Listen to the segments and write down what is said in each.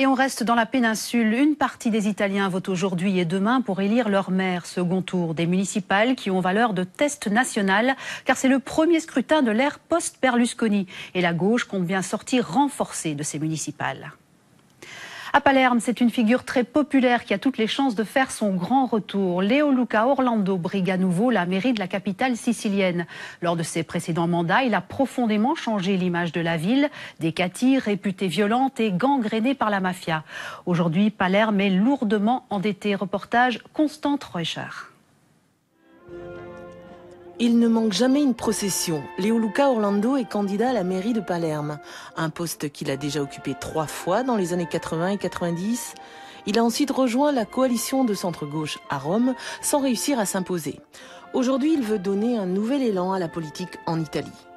Et on reste dans la péninsule. Une partie des Italiens vote aujourd'hui et demain pour élire leur maire. Second tour des municipales qui ont valeur de test national, car c'est le premier scrutin de l'ère post-Berlusconi. Et la gauche compte bien sortir renforcée de ces municipales. À Palerme, c'est une figure très populaire qui a toutes les chances de faire son grand retour. Leo Luca Orlando brigue à nouveau la mairie de la capitale sicilienne. Lors de ses précédents mandats, il a profondément changé l'image de la ville, des quartiers réputée violente et gangrénée par la mafia. Aujourd'hui, Palerme est lourdement endetté. Reportage Constante Reuscher. Il ne manque jamais une procession. Léo Luca Orlando est candidat à la mairie de Palerme, un poste qu'il a déjà occupé trois fois dans les années 80 et 90. Il a ensuite rejoint la coalition de centre-gauche à Rome sans réussir à s'imposer. Aujourd'hui, il veut donner un nouvel élan à la politique en Italie.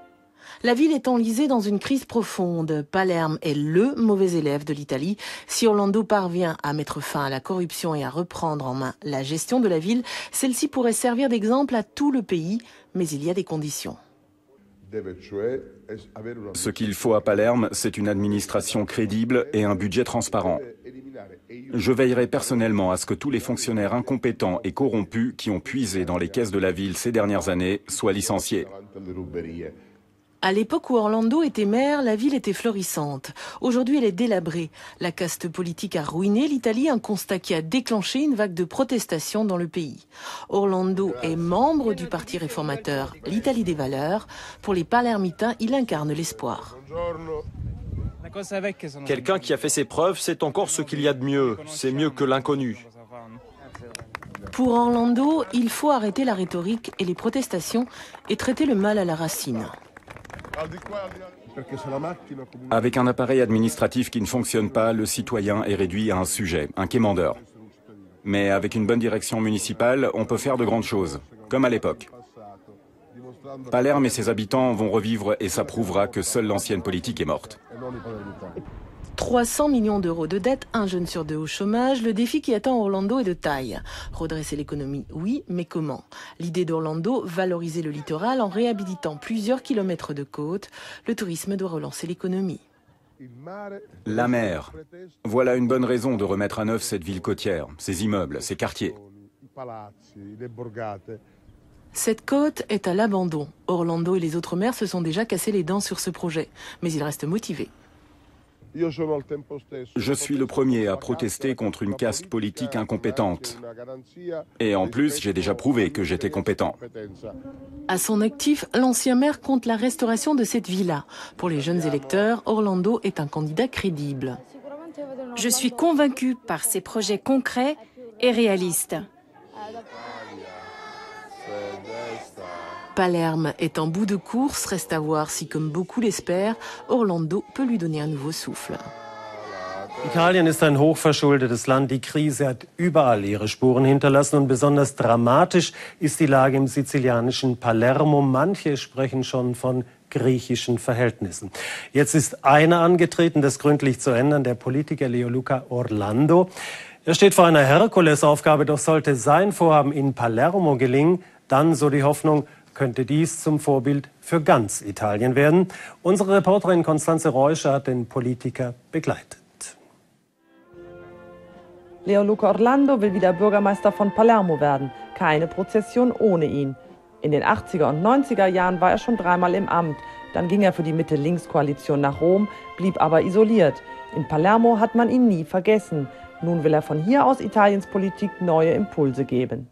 La ville est enlisée dans une crise profonde. Palerme est le mauvais élève de l'Italie. Si Orlando parvient à mettre fin à la corruption et à reprendre en main la gestion de la ville, celle-ci pourrait servir d'exemple à tout le pays, mais il y a des conditions. Ce qu'il faut à Palerme, c'est une administration crédible et un budget transparent. Je veillerai personnellement à ce que tous les fonctionnaires incompétents et corrompus qui ont puisé dans les caisses de la ville ces dernières années soient licenciés. À l'époque où Orlando était maire, la ville était florissante. Aujourd'hui, elle est délabrée. La caste politique a ruiné l'Italie, un constat qui a déclenché une vague de protestations dans le pays. Orlando est membre du parti réformateur l'Italie des valeurs. Pour les palermitains, il incarne l'espoir. Quelqu'un qui a fait ses preuves, c'est encore ce qu'il y a de mieux. C'est mieux que l'inconnu. Pour Orlando, il faut arrêter la rhétorique et les protestations et traiter le mal à la racine. Avec un appareil administratif qui ne fonctionne pas, le citoyen est réduit à un sujet, un quémandeur. Mais avec une bonne direction municipale, on peut faire de grandes choses, comme à l'époque. Palerme et ses habitants vont revivre et ça prouvera que seule l'ancienne politique est morte. 300 millions d'euros de dettes, un jeune sur deux au chômage, le défi qui attend Orlando est de taille. Redresser l'économie, oui, mais comment? L'idée d'Orlando, valoriser le littoral en réhabilitant plusieurs kilomètres de côte. Le tourisme doit relancer l'économie. La mer. Voilà une bonne raison de remettre à neuf cette ville côtière, ses immeubles, ses quartiers. Cette côte est à l'abandon. Orlando et les autres maires se sont déjà cassés les dents sur ce projet, mais ils restent motivés. Je suis le premier à protester contre une caste politique incompétente. Et en plus, j'ai déjà prouvé que j'étais compétent. À son actif, l'ancien maire compte la restauration de cette villa. Pour les jeunes électeurs, Orlando est un candidat crédible. Je suis convaincu par ses projets concrets et réalistes. Palerme est en bout de course, reste à voir si, comme beaucoup l'espèrent, Orlando peut lui donner un nouveau souffle. Italien ist ein hochverschuldetes Land. Die Krise hat überall ihre Spuren hinterlassen und besonders dramatisch ist die Lage im sizilianischen Palermo. Manche sprechen schon von griechischen Verhältnissen. Jetzt ist einer angetreten, das gründlich zu ändern, der Politiker Leoluca Orlando. Er steht vor einer Herkulesaufgabe, doch sollte sein Vorhaben in Palermo gelingen, dann, so die Hoffnung, könnte dies zum Vorbild für ganz Italien werden. Unsere Reporterin Konstanze Reuscher hat den Politiker begleitet. Leo Luca Orlando will wieder Bürgermeister von Palermo werden. Keine Prozession ohne ihn. In den 80er und 90er Jahren war er schon dreimal im Amt. Dann ging er für die Mitte-Links-Koalition nach Rom, blieb aber isoliert. In Palermo hat man ihn nie vergessen. Nun will er von hier aus Italiens Politik neue Impulse geben.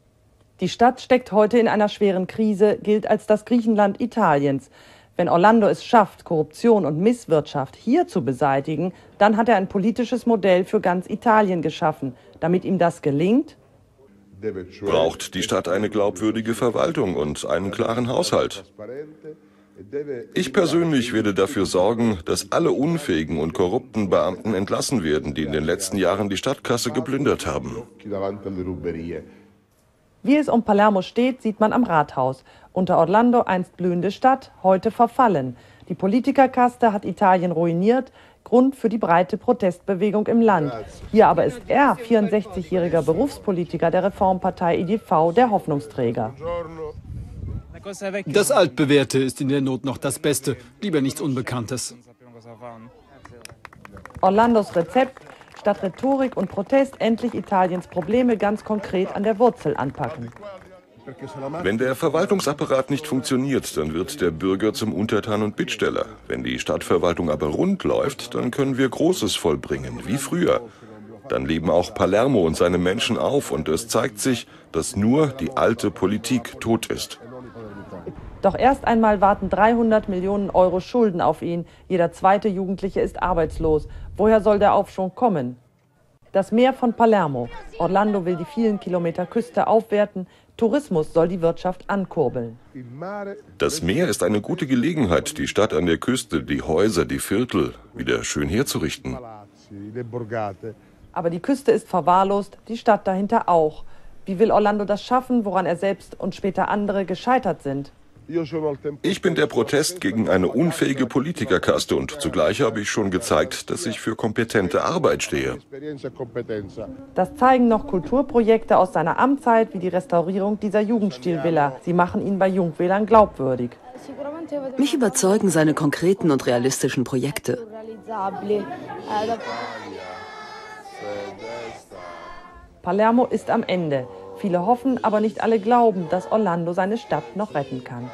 Die Stadt steckt heute in einer schweren Krise, gilt als das Griechenland Italiens. Wenn Orlando es schafft, Korruption und Misswirtschaft hier zu beseitigen, dann hat er ein politisches Modell für ganz Italien geschaffen. Damit ihm das gelingt, braucht die Stadt eine glaubwürdige Verwaltung und einen klaren Haushalt. Ich persönlich werde dafür sorgen, dass alle unfähigen und korrupten Beamten entlassen werden, die in den letzten Jahren die Stadtkasse geplündert haben. Wie es um Palermo steht, sieht man am Rathaus. Unter Orlando einst blühende Stadt, heute verfallen. Die Politikerkaste hat Italien ruiniert, Grund für die breite Protestbewegung im Land. Hier aber ist er, 64-jähriger Berufspolitiker der Reformpartei IDV, der Hoffnungsträger. Das Altbewährte ist in der Not noch das Beste. Lieber nichts Unbekanntes. Orlandos Rezept, statt Rhetorik und Protest endlich Italiens Probleme ganz konkret an der Wurzel anpacken. Wenn der Verwaltungsapparat nicht funktioniert, dann wird der Bürger zum Untertan und Bittsteller. Wenn die Stadtverwaltung aber rund läuft, dann können wir Großes vollbringen, wie früher. Dann leben auch Palermo und seine Menschen auf und es zeigt sich, dass nur die alte Politik tot ist. Doch erst einmal warten 300 Millionen Euro Schulden auf ihn. Jeder zweite Jugendliche ist arbeitslos. Woher soll der Aufschwung kommen? Das Meer von Palermo. Orlando will die vielen Kilometer Küste aufwerten. Tourismus soll die Wirtschaft ankurbeln. Das Meer ist eine gute Gelegenheit, die Stadt an der Küste, die Häuser, die Viertel wieder schön herzurichten. Aber die Küste ist verwahrlost, die Stadt dahinter auch. Wie will Orlando das schaffen, woran er selbst und später andere gescheitert sind? Ich bin der Protest gegen eine unfähige Politikerkaste und zugleich habe ich schon gezeigt, dass ich für kompetente Arbeit stehe. Das zeigen noch Kulturprojekte aus seiner Amtszeit wie die Restaurierung dieser Jugendstilvilla. Sie machen ihn bei Jungwählern glaubwürdig. Mich überzeugen seine konkreten und realistischen Projekte. Palermo ist am Ende. Viele hoffen, aber nicht alle glauben, dass Orlando seine Stadt noch retten kann.